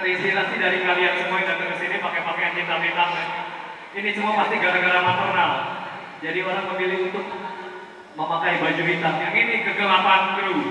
Terinspirasi dari kalian semua yang datang ke sini pakai pakaian hitam-hitam. Ya. Ini semua pasti gara-gara maternal. Jadi orang memilih untuk memakai baju hitam. Yang ini kegelapan kru.